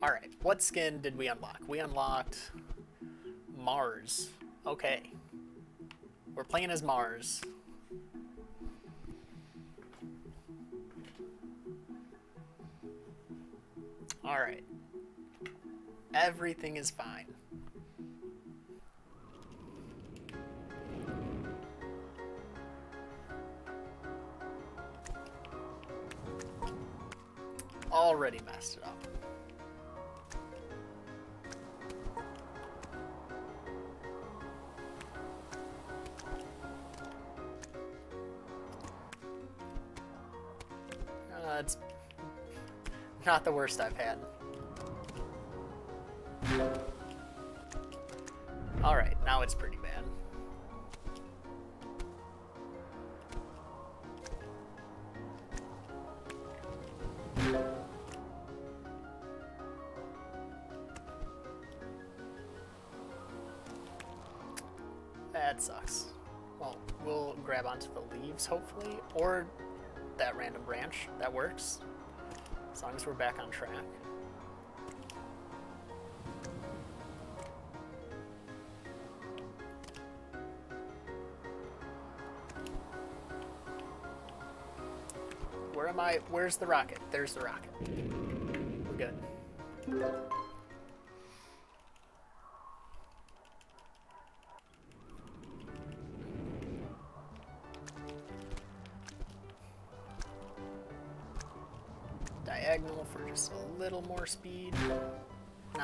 Alright, what skin did we unlock? We unlocked Mars. Okay. We're playing as Mars. Alright. Everything is fine. Already messed it up. Uh, it's not the worst I've had. Alright, now it's pretty bad. That sucks. Well, we'll grab onto the leaves, hopefully, or branch. That works. As long as we're back on track. Where am I? Where's the rocket? There's the rocket. We're good.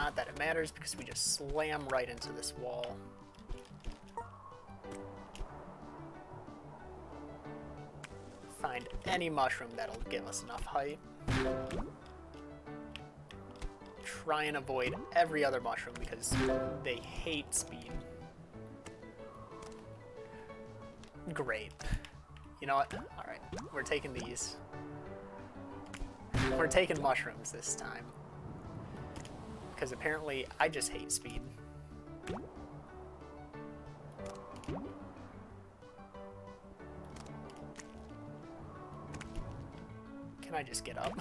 Not that it matters because we just slam right into this wall. Find any mushroom that'll give us enough height. Try and avoid every other mushroom because they hate speed. Great. You know what? Alright, we're taking these. We're taking mushrooms this time. Because apparently I just hate speed. Can I just get up?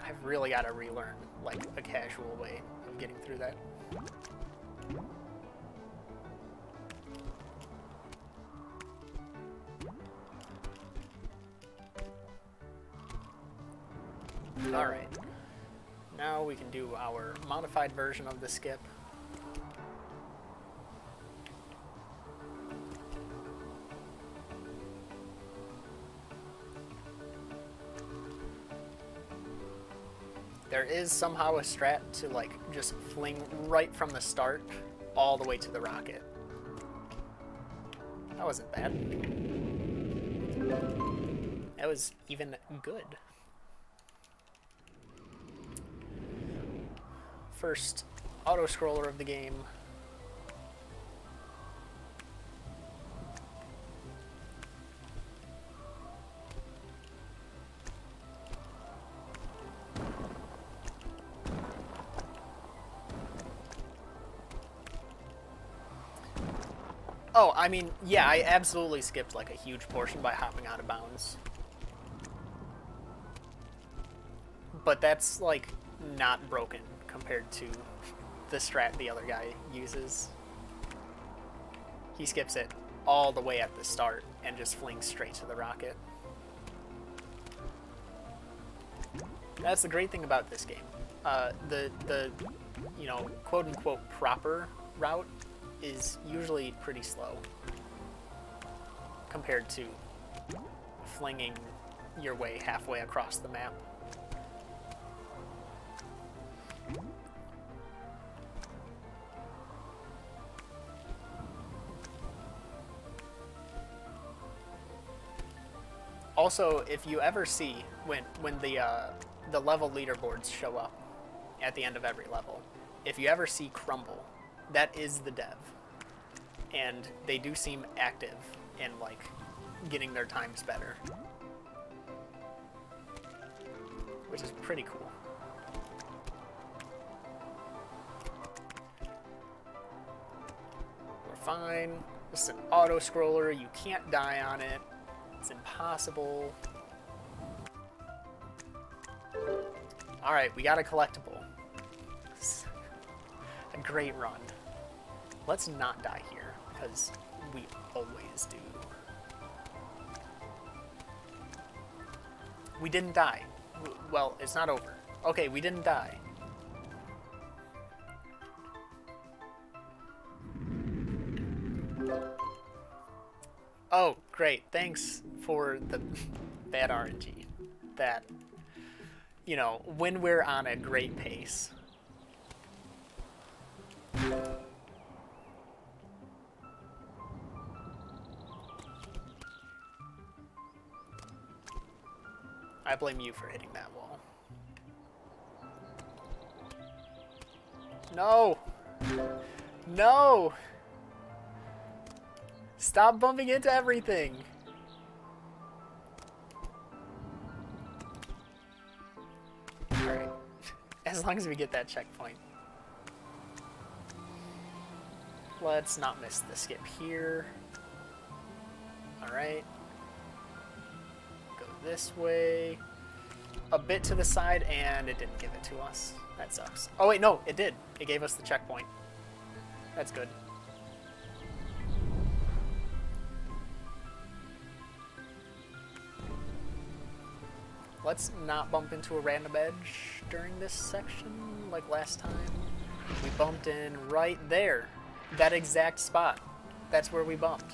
I've really got to relearn, like, a casual way of getting through that. Modified version of the skip. There is somehow a strat to like just fling right from the start all the way to the rocket. That wasn't bad. That was even good. First auto scroller of the game. Oh, I mean, yeah, I absolutely skipped like a huge portion by hopping out of bounds. But that's like not broken compared to the strat the other guy uses. He skips it all the way at the start and just flings straight to the rocket. That's the great thing about this game. Uh, the, the, you know, quote-unquote proper route is usually pretty slow compared to flinging your way halfway across the map. Also, if you ever see when when the uh, the level leaderboards show up at the end of every level, if you ever see Crumble, that is the dev, and they do seem active in like getting their times better, which is pretty cool. We're fine. This is an auto scroller. You can't die on it. It's impossible. Alright, we got a collectible. A great run. Let's not die here, because we always do. We didn't die. Well, it's not over. Okay, we didn't die. Oh, great. Thanks for the bad RNG. That, you know, when we're on a great pace. I blame you for hitting that wall. No! No! Stop bumping into everything! Alright. As long as we get that checkpoint. Let's not miss the skip here. Alright. Go this way. A bit to the side, and it didn't give it to us. That sucks. Oh wait, no, it did. It gave us the checkpoint. That's good. Let's not bump into a random edge during this section like last time. We bumped in right there. That exact spot. That's where we bumped.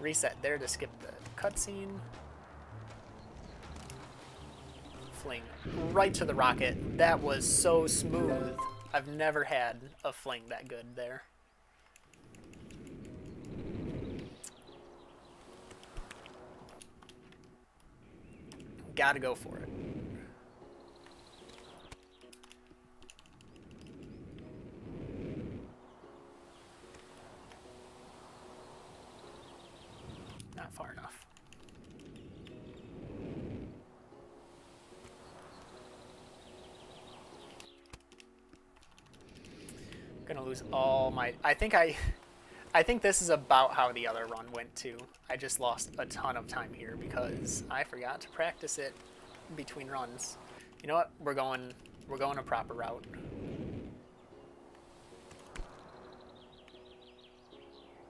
Reset there to skip the cutscene. Fling right to the rocket. That was so smooth. I've never had a fling that good there. Gotta go for it. Not far enough. Gonna lose all my... I think I... I think this is about how the other run went too. I just lost a ton of time here because I forgot to practice it between runs. You know what? We're going we're going a proper route.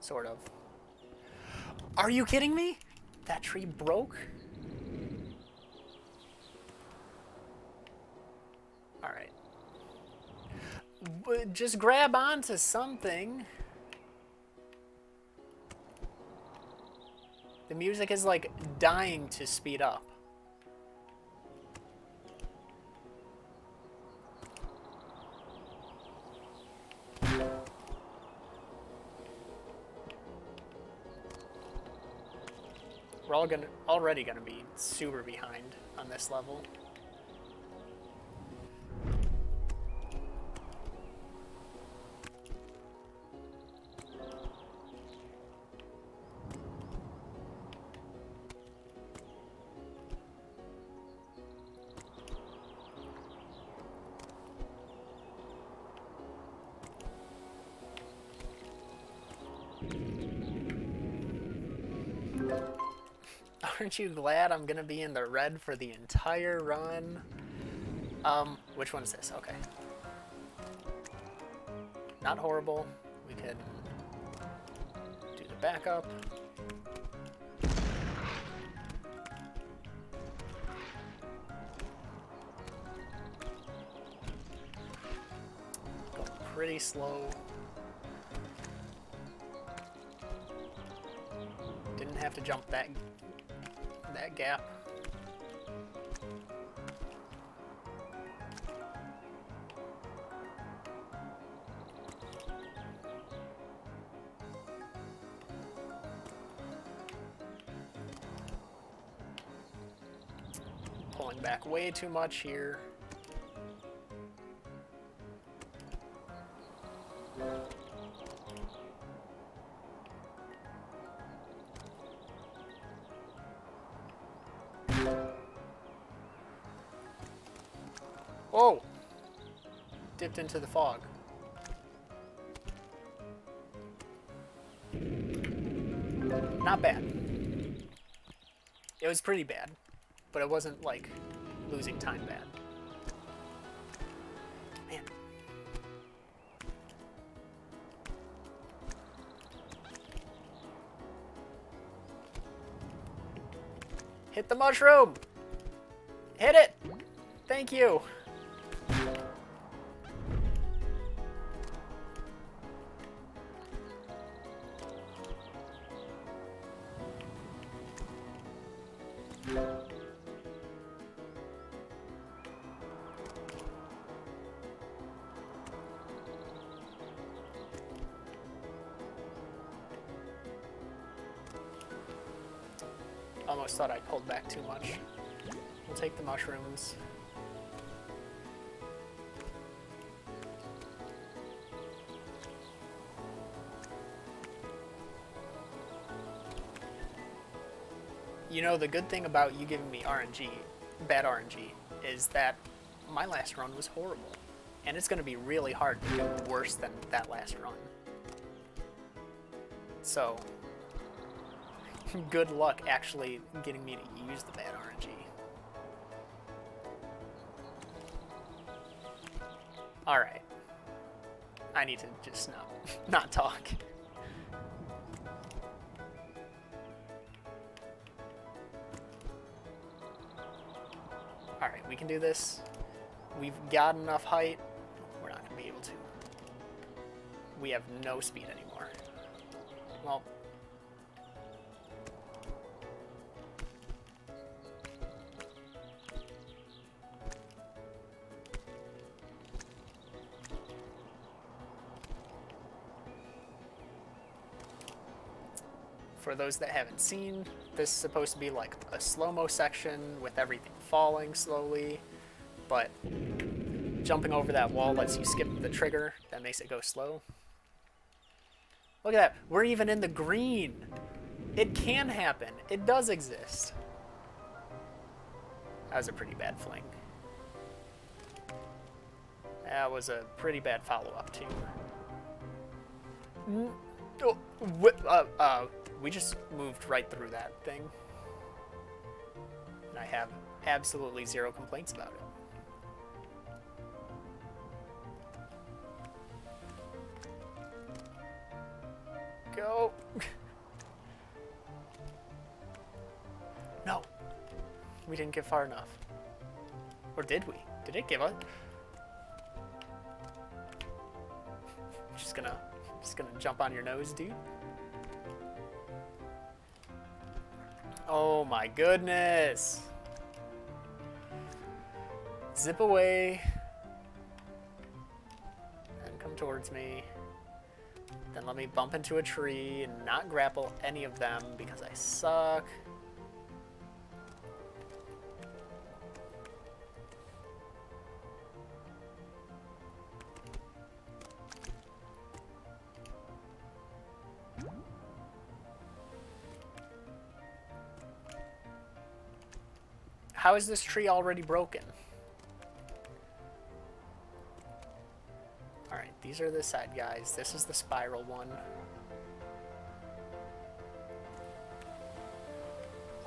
Sort of. Are you kidding me? That tree broke? Alright. Just grab onto something. Music is like dying to speed up. We're all gonna already gonna be super behind on this level. Aren't you glad I'm gonna be in the red for the entire run? Um, which one is this? Okay. Not horrible. We can do the backup. Go pretty slow. Didn't have to jump that that gap. Pulling back way too much here. Into the fog. Not bad. It was pretty bad, but it wasn't like losing time bad. Man. Hit the mushroom! Hit it! Thank you! Almost thought I pulled back too much. We'll take the mushrooms. You know, the good thing about you giving me RNG, bad RNG, is that my last run was horrible. And it's going to be really hard to do worse than that last run. So, good luck actually getting me to use the bad RNG. Alright. I need to just not, not talk. Alright, we can do this. We've got enough height. We're not going to be able to. We have no speed anymore. Those that haven't seen, this is supposed to be like a slow-mo section with everything falling slowly, but jumping over that wall lets you skip the trigger. That makes it go slow. Look at that. We're even in the green. It can happen. It does exist. That was a pretty bad fling. That was a pretty bad follow-up, too. Mm, oh, uh, uh, we just moved right through that thing. And I have absolutely zero complaints about it. Go. no. We didn't get far enough. Or did we? Did it give us? Just gonna, just gonna jump on your nose, dude. Oh my goodness. Zip away. And come towards me. Then let me bump into a tree and not grapple any of them because I suck. How is this tree already broken? Alright, these are the side guys. This is the spiral one.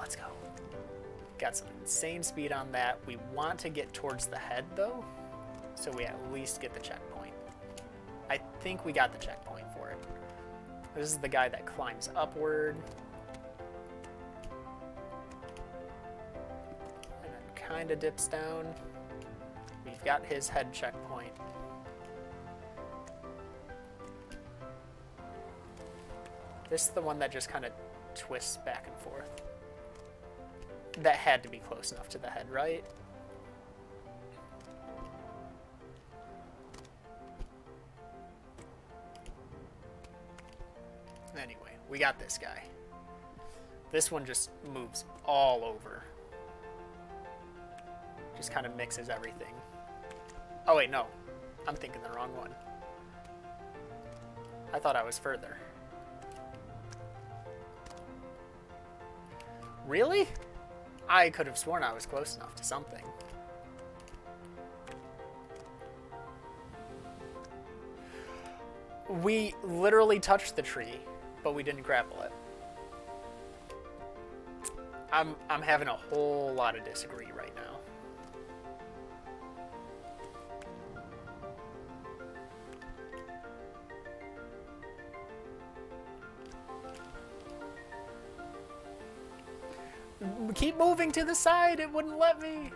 Let's go. Got some insane speed on that. We want to get towards the head, though, so we at least get the checkpoint. I think we got the checkpoint for it. This is the guy that climbs upward. Kind of dips down. We've got his head checkpoint. This is the one that just kind of twists back and forth. That had to be close enough to the head, right? Anyway, we got this guy. This one just moves all over just kind of mixes everything. Oh wait, no. I'm thinking the wrong one. I thought I was further. Really? I could have sworn I was close enough to something. We literally touched the tree, but we didn't grapple it. I'm I'm having a whole lot of disagree right now. Keep moving to the side, it wouldn't let me.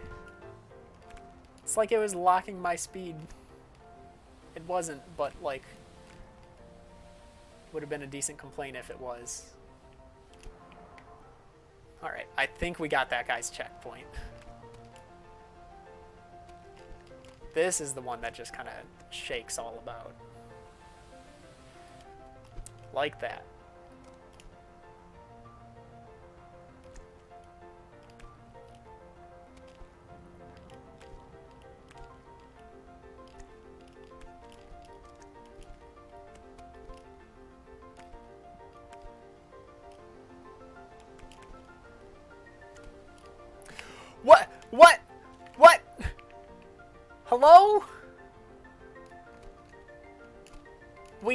It's like it was locking my speed. It wasn't, but like, would have been a decent complaint if it was. Alright, I think we got that guy's checkpoint. This is the one that just kind of shakes all about. Like that.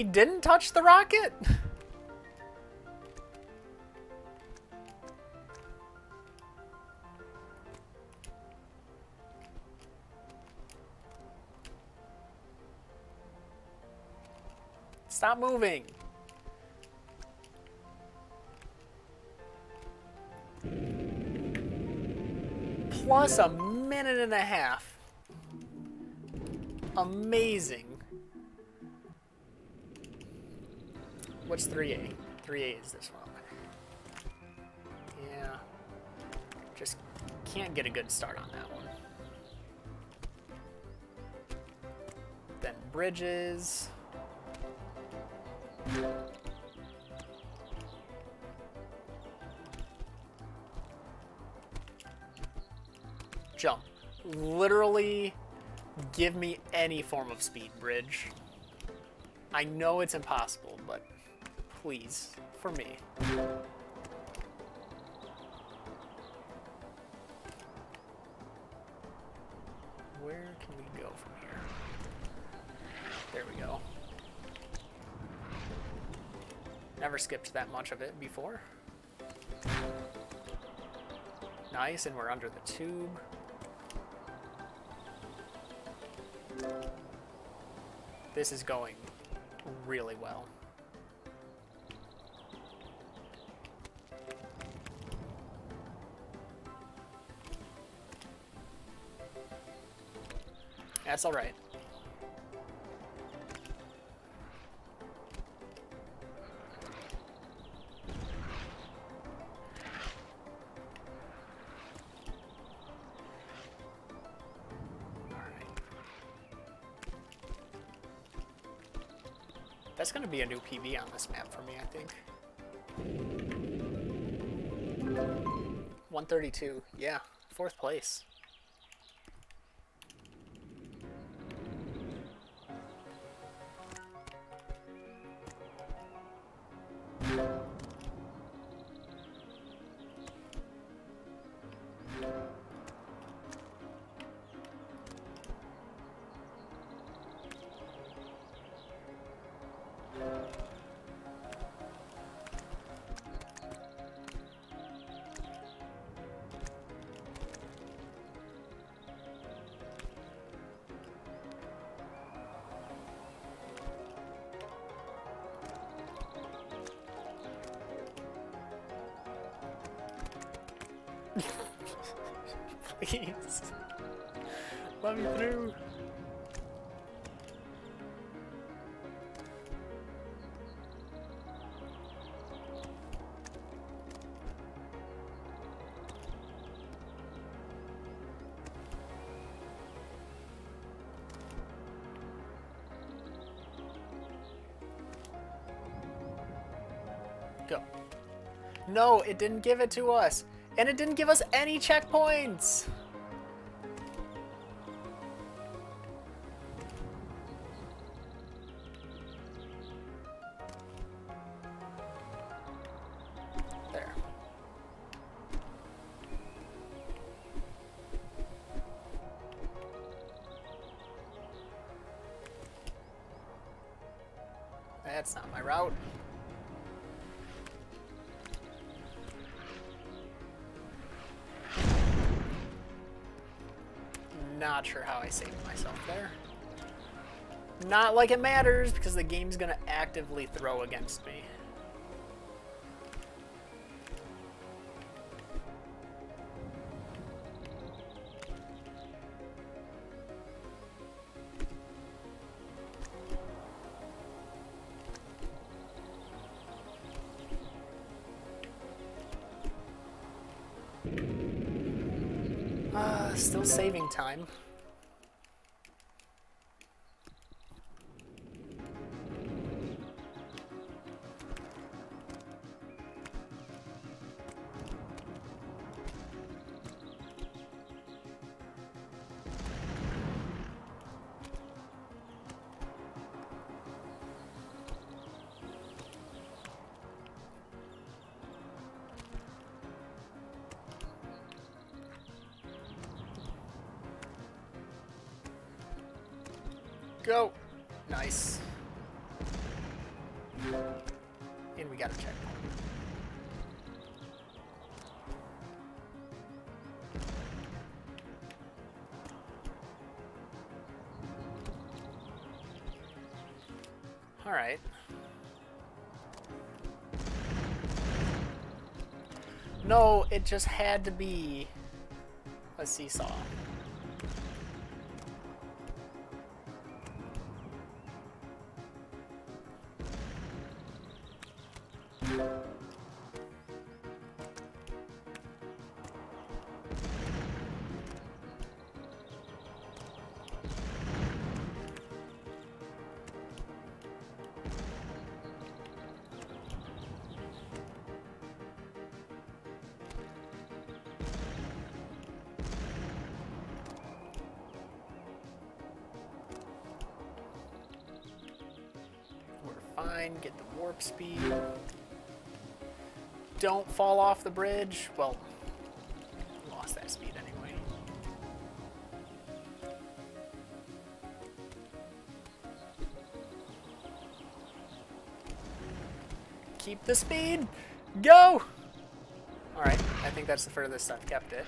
We didn't touch the rocket? Stop moving. plus a minute and a half. Amazing. What's 3A? 3A is this one. Yeah. Just can't get a good start on that one. Then bridges. jump. Literally give me any form of speed bridge. I know it's impossible, please, for me. Where can we go from here? There we go. Never skipped that much of it before. Nice, and we're under the tube. This is going really well. That's all right. That's going to be a new PB on this map for me, I think. 132, yeah, fourth place. Go. No, it didn't give it to us. And it didn't give us any checkpoints! Like it matters, because the game's going to actively throw against me. Uh, still saving time. Go. Nice. And we got a checkpoint. All right. No, it just had to be a seesaw. Speed. Don't fall off the bridge. Well, lost that speed anyway. Keep the speed. Go! Alright, I think that's the furthest I've kept it.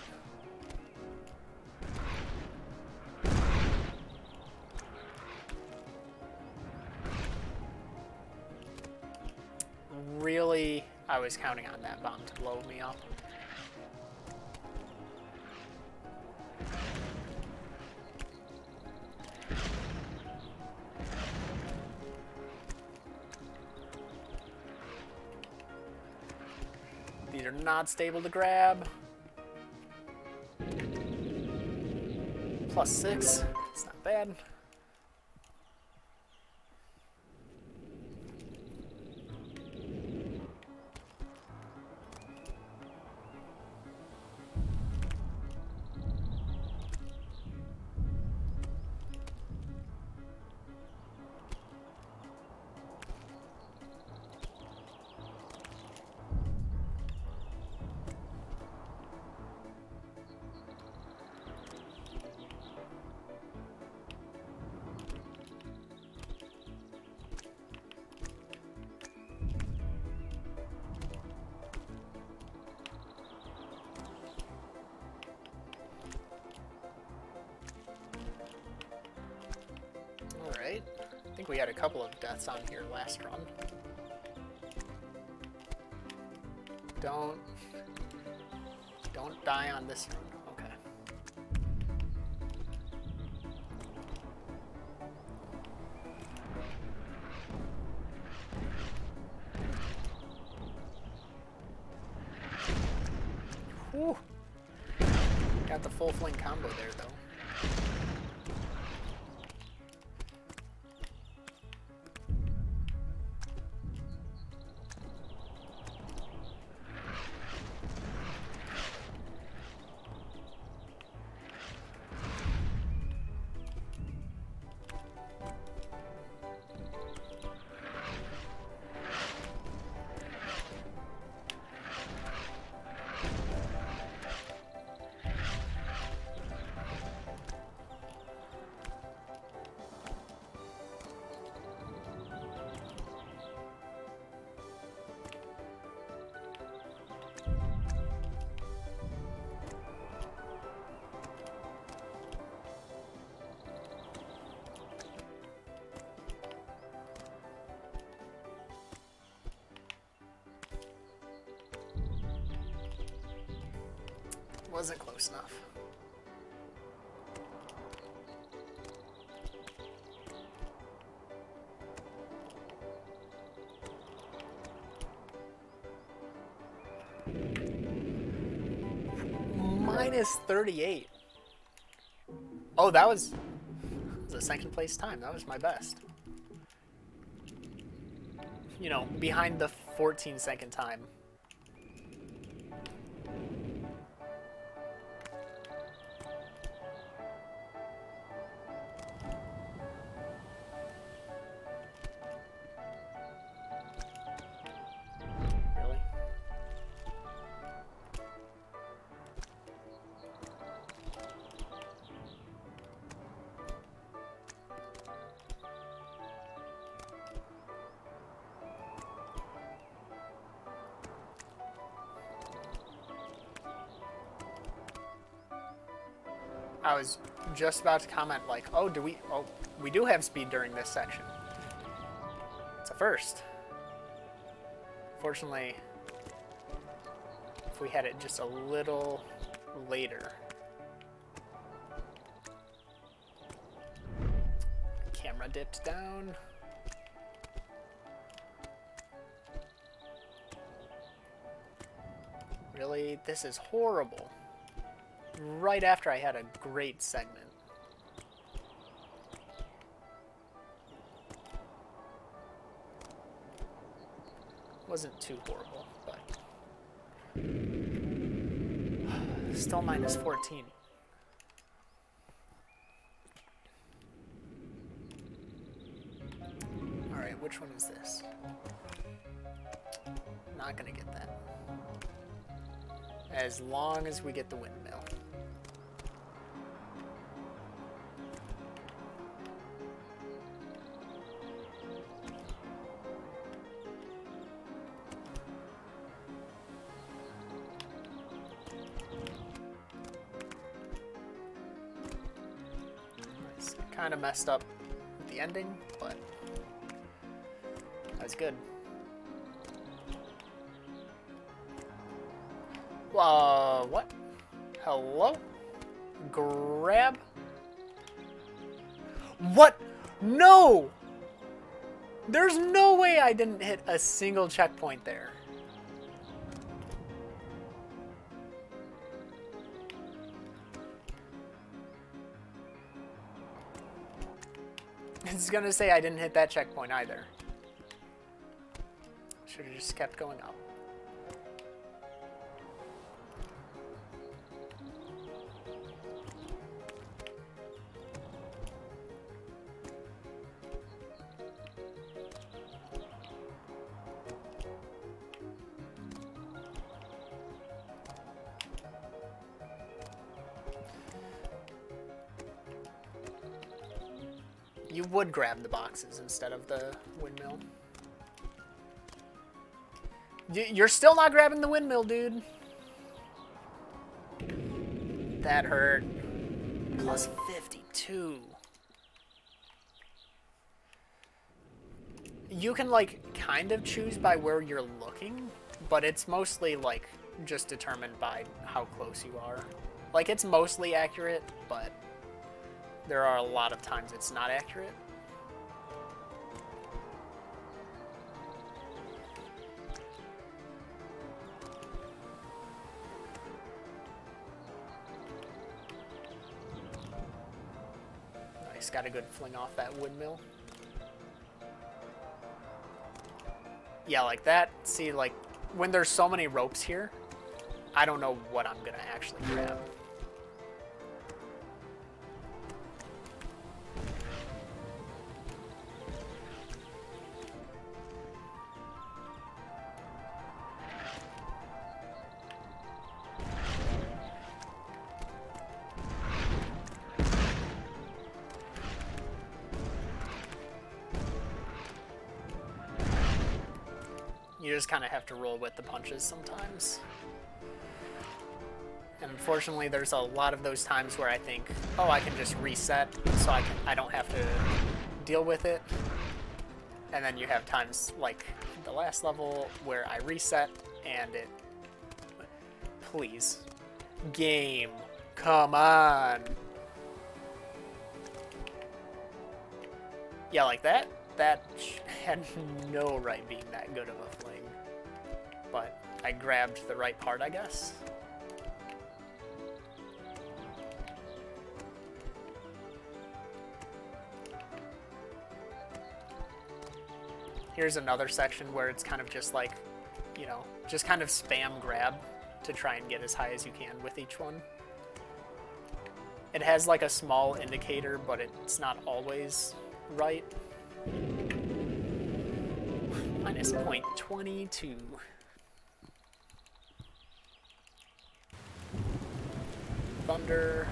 Counting on that bomb to blow me up. These are not stable to grab. Plus six, it's not bad. On here last run. Don't... Don't die on this run. Okay. Whew. Got the full fling combo there, though. Wasn't close enough. Minus 38. Oh, that was, a second place time. That was my best. You know, behind the 14 second time. Just about to comment like, oh, do we? Oh, we do have speed during this section. It's a first. Fortunately, if we had it just a little later. Camera dipped down. Really? This is horrible right after I had a great segment. Wasn't too horrible, but still minus 14. Alright, which one is this? Not gonna get that. As long as we get the windmill. Messed up the ending, but that was good. Uh, what? Hello? Grab? What? No! There's no way I didn't hit a single checkpoint there. It's gonna say I didn't hit that checkpoint either. Should have just kept going up. Grab the boxes instead of the windmill. You're still not grabbing the windmill, dude. That hurt. Plus 52. You can, like, kind of choose by where you're looking, but it's mostly, like, just determined by how close you are. Like, it's mostly accurate, but there are a lot of times it's not accurate. Got a good fling off that windmill. Yeah, like that. See, like, when there's so many ropes here, I don't know what I'm gonna actually grab. You just kind of have to roll with the punches sometimes. And unfortunately, there's a lot of those times where I think, oh, I can just reset, so I can I don't have to deal with it. And then you have times like the last level where I reset and it. Please, Game. Come on. Yeah, like that. That had no right being that good of a fling. But I grabbed the right part, I guess. Here's another section where it's kind of just like, you know, just kind of spam grab to try and get as high as you can with each one. It has like a small indicator, but it's not always right. Minus 0.22. Thunder.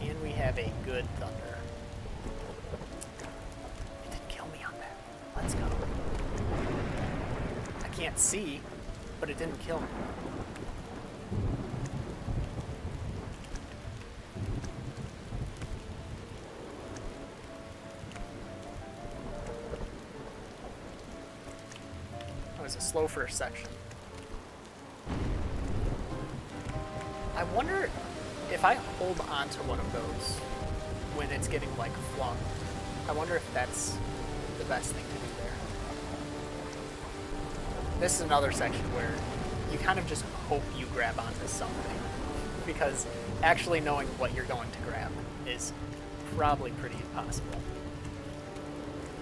Can we have a good thunder? It didn't kill me on that. Let's go. I can't see, but it didn't kill me. Was slow first section. I wonder if I hold on to one of those when it's getting like flung. I wonder if that's the best thing to do there. This is another section where you kind of just hope you grab onto something because actually knowing what you're going to grab is probably pretty impossible.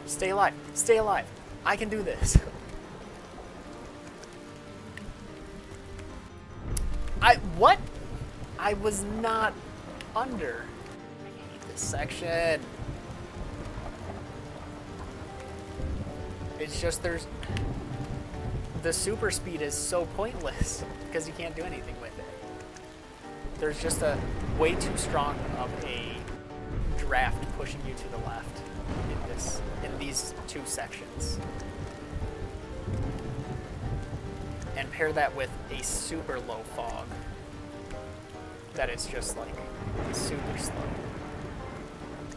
Stay alive. Stay alive. I can do this. what? I was not under. I hate this section. It's just there's the super speed is so pointless because you can't do anything with it. There's just a way too strong of a draft pushing you to the left in this in these two sections. And pair that with a super low fog that it's just like super slow.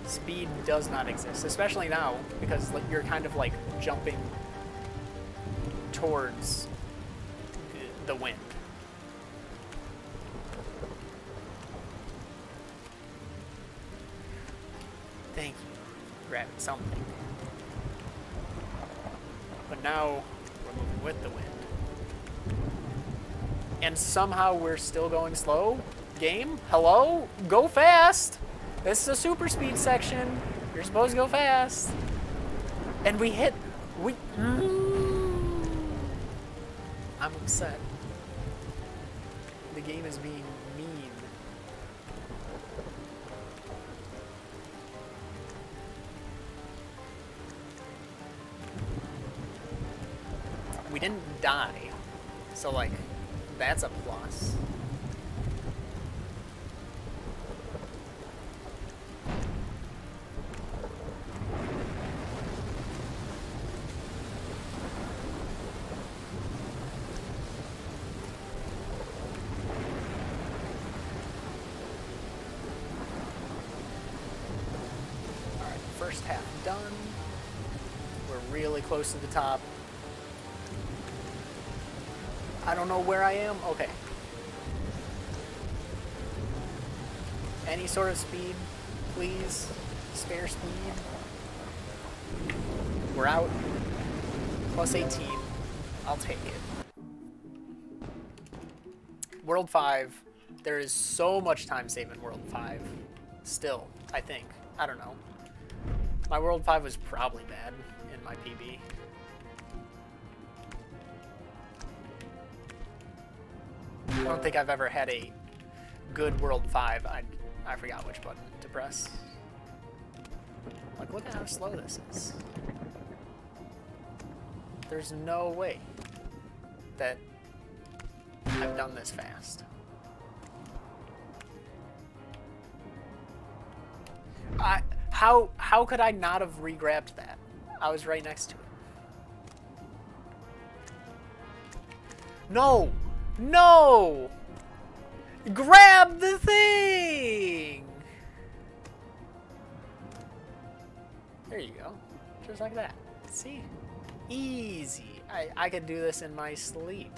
Speed does not exist, especially now because like you're kind of like jumping towards the wind. Thank you, grabbing something. But now we're moving with the wind. And somehow we're still going slow? Game? Hello? Go fast! This is a super speed section. You're supposed to go fast. And we hit. We. I'm upset. The game is being mean. We didn't die. So, like, that's a plus. Alright, first half done. We're really close to the top. I don't know where I am. Okay. Any sort of speed, please. Spare speed. We're out. Plus 18. I'll take it. World 5. There is so much time saved in World 5. Still, I think. I don't know. My World 5 was probably bad my PB. I don't think I've ever had a good World 5. I, I forgot which button to press. Like, look at how slow this is. There's no way that I've done this fast. I, how, how could I not have re-grabbed that? I was right next to it. No! No! Grab the thing! There you go. Just like that. See? Easy. I, I could do this in my sleep.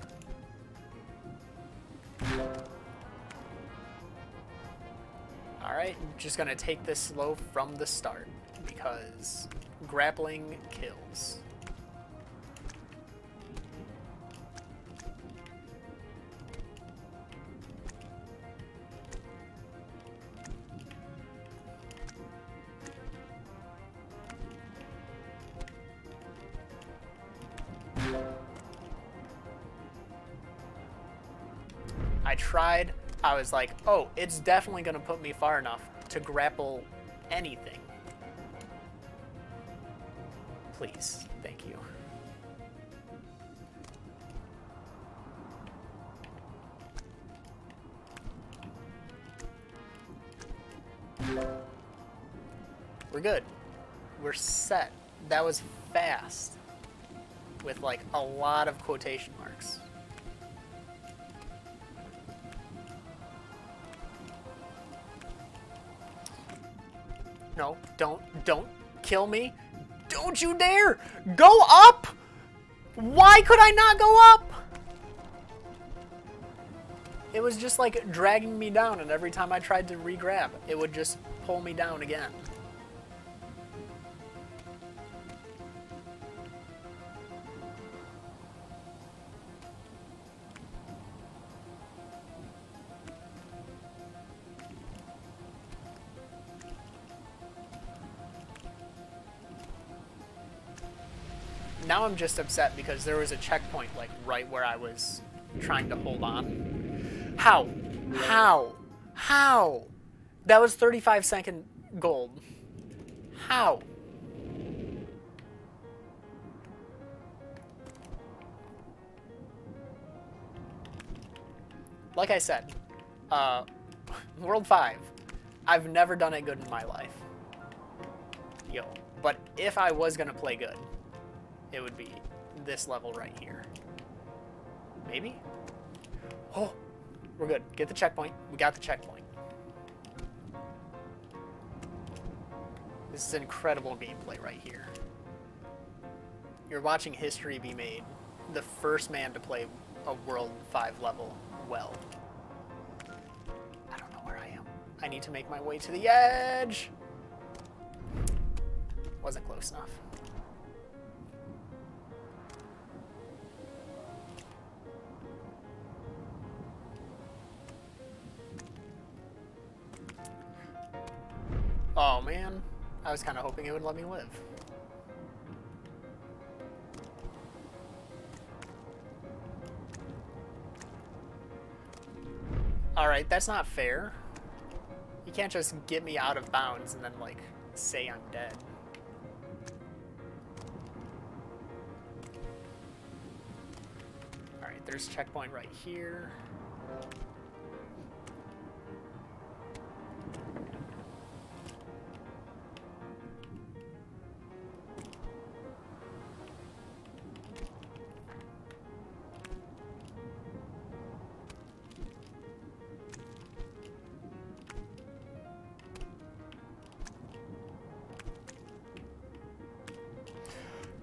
Alright, just gonna take this slow from the start because grappling kills. I tried. I was like, oh, it's definitely going to put me far enough to grapple anything. Please. Thank you. We're good. We're set. That was fast. With like a lot of quotation marks. No, don't, don't kill me. Don't you dare! Go up! Why could I not go up? It was just like dragging me down, and every time I tried to re-grab, it would just pull me down again. Now I'm just upset because there was a checkpoint like right where I was trying to hold on. How? How? How? That was 35 second gold. How? Like I said, uh, World 5, I've never done it good in my life. Yo. But if I was going to play good, it would be this level right here. Maybe? Oh, we're good. Get the checkpoint. We got the checkpoint. This is incredible gameplay right here. You're watching history be made. The first man to play a World 5 level well. I don't know where I am. I need to make my way to the edge! Wasn't close enough. I was kind of hoping it would let me live. Alright, that's not fair. You can't just get me out of bounds and then, like, say I'm dead. Alright, there's checkpoint right here.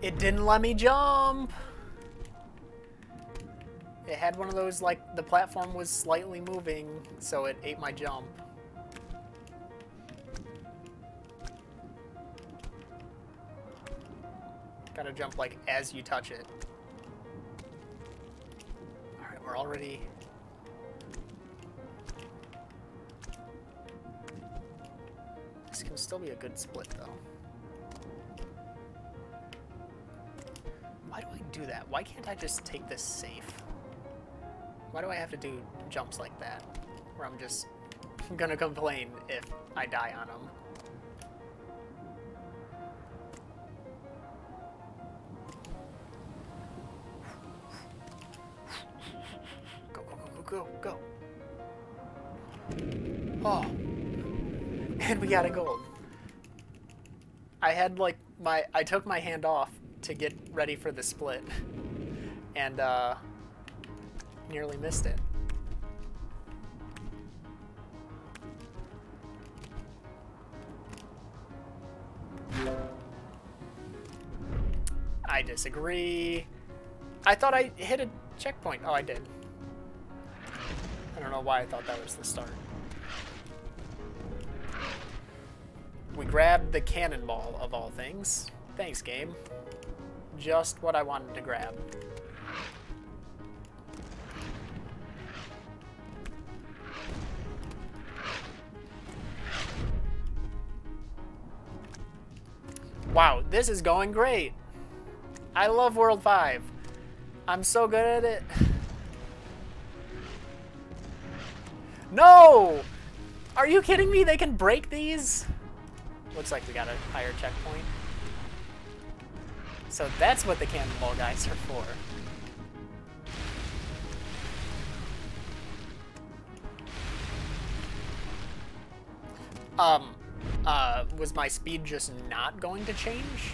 It didn't let me jump. It had one of those, like, the platform was slightly moving, so it ate my jump. Gotta jump, like, as you touch it. Alright, we're already... This can still be a good split, though. Why can't I just take this safe? Why do I have to do jumps like that? Where I'm just gonna complain if I die on them. Go, go, go, go, go, go. Oh. And we got a gold. I had like my, I took my hand off to get ready for the split and uh, nearly missed it. I disagree. I thought I hit a checkpoint. Oh, I did. I don't know why I thought that was the start. We grabbed the cannonball of all things. Thanks, game. Just what I wanted to grab. Wow, this is going great. I love World 5. I'm so good at it. No! Are you kidding me? They can break these? Looks like we got a higher checkpoint. So that's what the cannonball guys are for. Um, uh, was my speed just not going to change?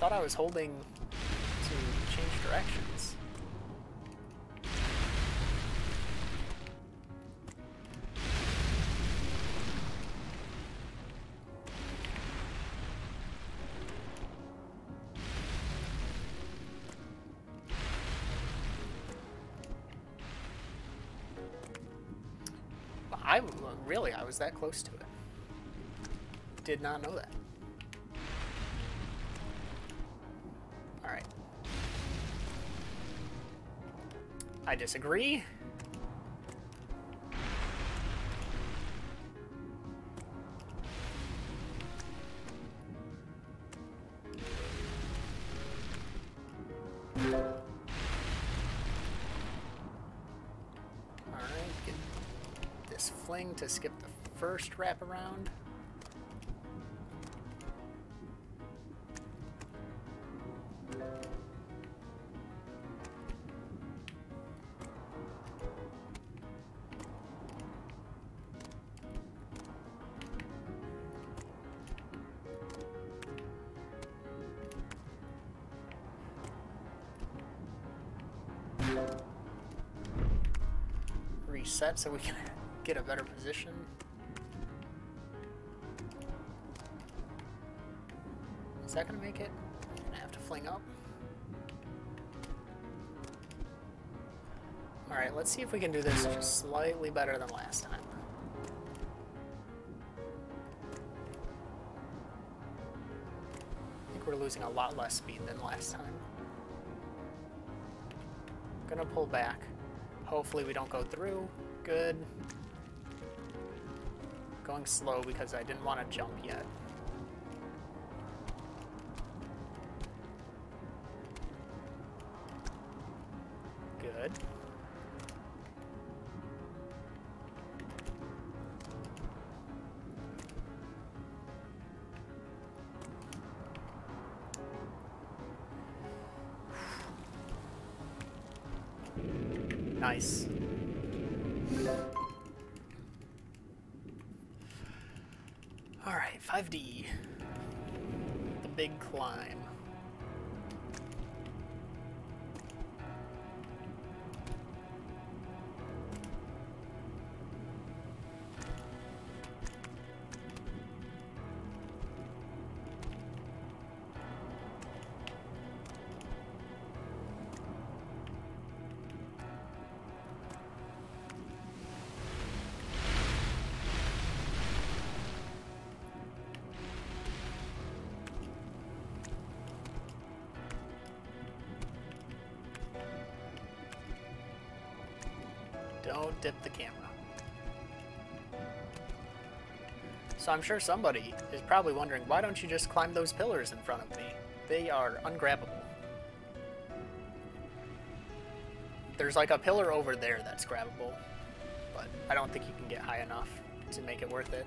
Thought I was holding to change directions. I really, I was that close to it. Did not know that. All right. I disagree. Alright, get this fling to skip the first wrap around. Reset so we can get a better position. Is that gonna make it? I'm gonna have to fling up. Alright, let's see if we can do this just slightly better than last time. I think we're losing a lot less speed than last time. Gonna pull back. Hopefully we don't go through. Good. Going slow because I didn't want to jump yet. Don't dip the camera. So I'm sure somebody is probably wondering, why don't you just climb those pillars in front of me? They are ungrabbable. There's like a pillar over there that's grabbable, but I don't think you can get high enough to make it worth it.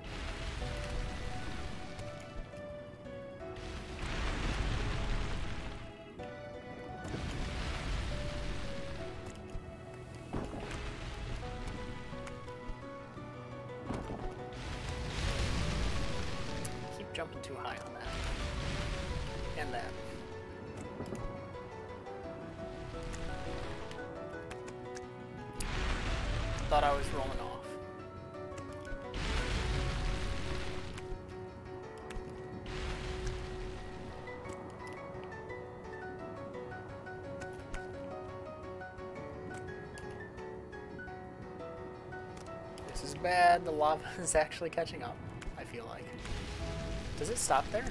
Bad. The lava is actually catching up. I feel like. Does it stop there?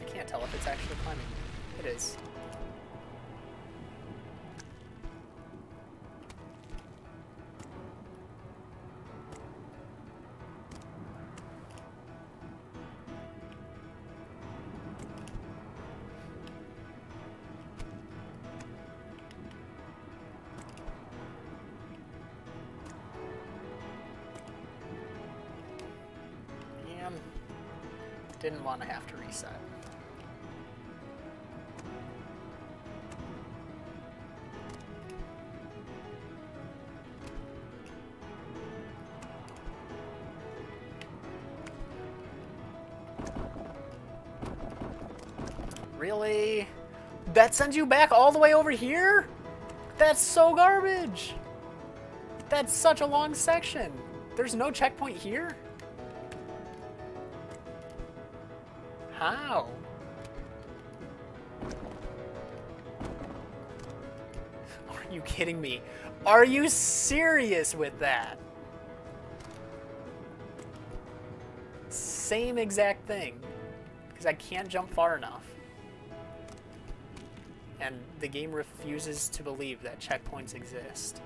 I can't tell if it's actually climbing. It is. Didn't want to have to reset. Really? That sends you back all the way over here? That's so garbage. That's such a long section. There's no checkpoint here? How? Are you kidding me? Are you serious with that? Same exact thing. Because I can't jump far enough. And the game refuses to believe that checkpoints exist.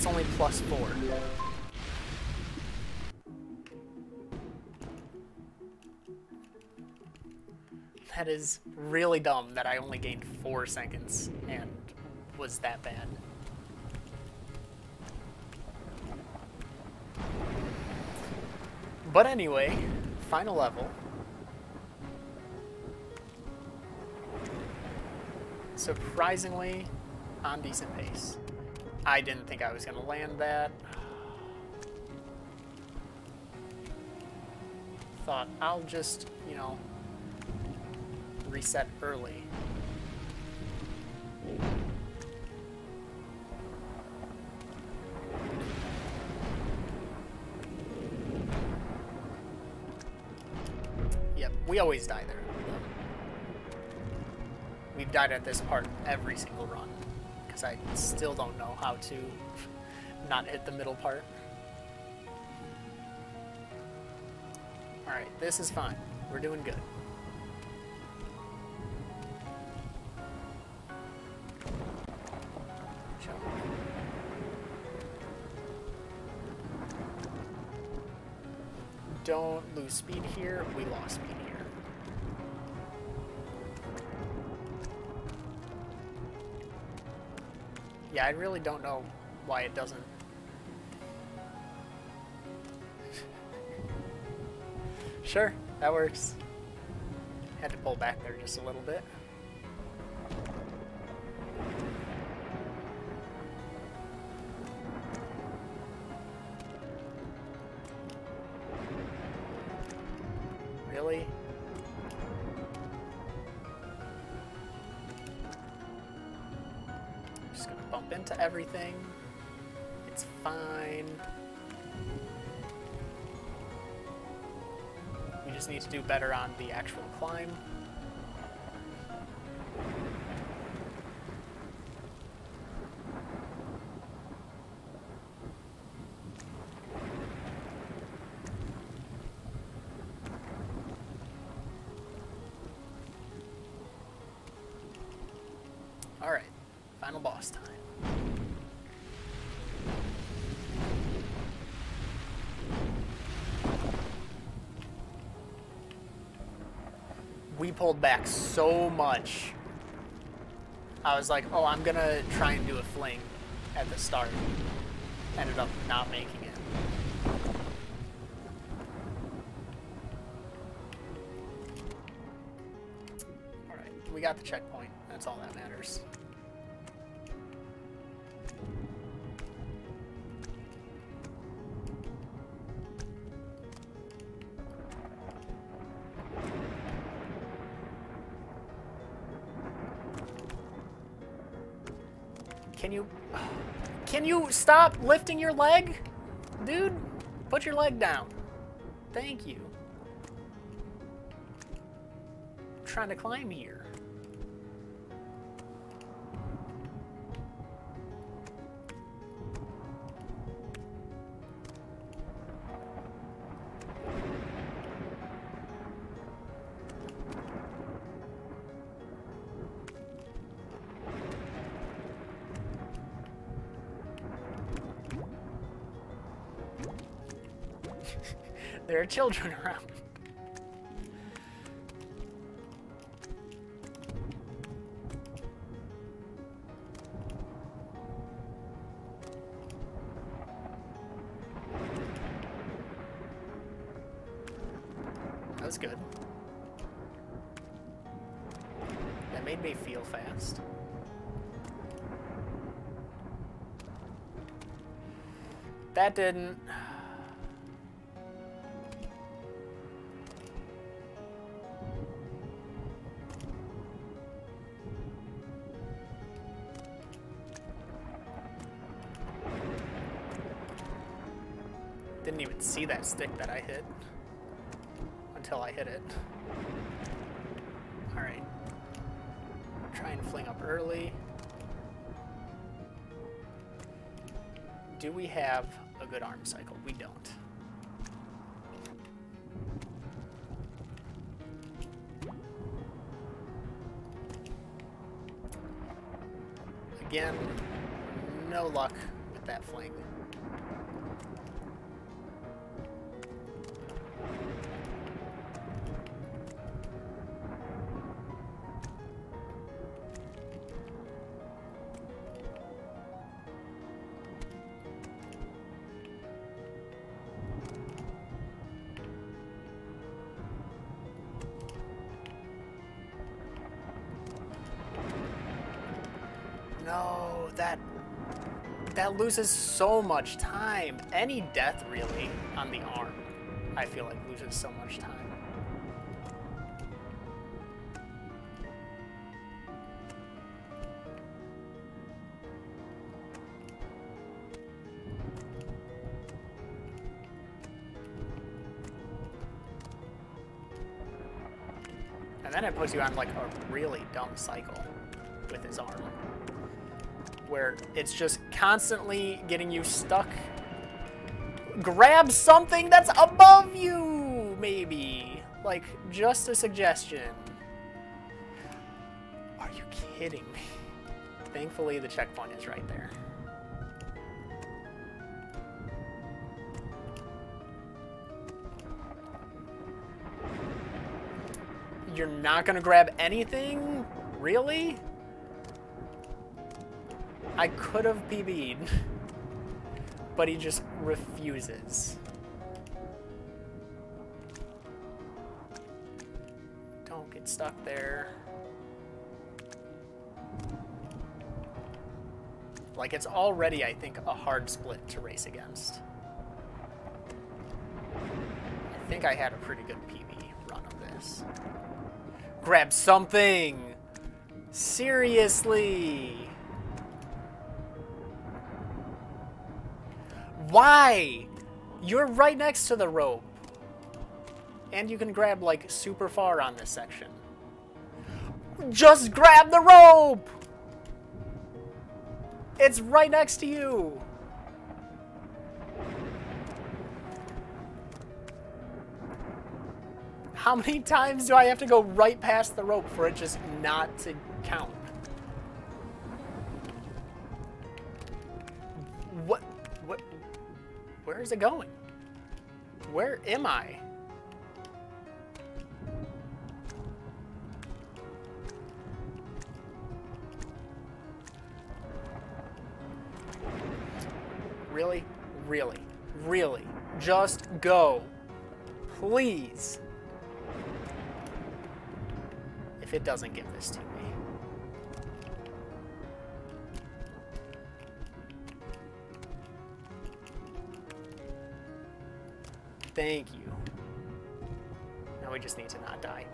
That's only plus four. That is really dumb that I only gained four seconds and was that bad. But anyway, final level. Surprisingly, on decent pace. I didn't think I was going to land that. Thought I'll just, you know, reset early. Yep, we always die there. We've died at this part every single run. Because I still don't know how to not hit the middle part. Alright, this is fine. We're doing good. Don't lose speed here. We lost speed here. Yeah, I really don't know why it doesn't. sure, that works. Had to pull back there just a little bit. Just need to do better on the actual climb. Pulled back so much. I was like, oh, I'm gonna try and do a fling at the start. Ended up not making it. Stop lifting your leg? Dude, put your leg down. Thank you. I'm trying to climb here. There are children around. That was good. That made me feel fast. That didn't. Didn't stick that I hit until I hit it. Alright. Try and fling up early. Do we have a good arm cycle? We don't. Loses so much time. Any death really on the arm, I feel like loses so much time. And then it puts you on like a really dumb cycle with his arm. Where it's just constantly getting you stuck. Grab something that's above you, maybe. Like, just a suggestion. Are you kidding me? Thankfully, the checkpoint is right there. You're not gonna grab anything? Really? I could have PB'd, but he just refuses. Don't get stuck there. Like, it's already, I think, a hard split to race against. I think I had a pretty good PB run of this. Grab something! Seriously! Why? You're right next to the rope. And you can grab, like, super far on this section. Just grab the rope! It's right next to you! How many times do I have to go right past the rope for it just not to count? It going? Where am I? Really? Really? Really? Just go. Please. If it doesn't give this to me. Thank you. Now we just need to not die.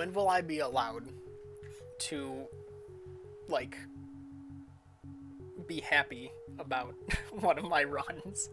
When will I be allowed to, like, be happy about one of my runs?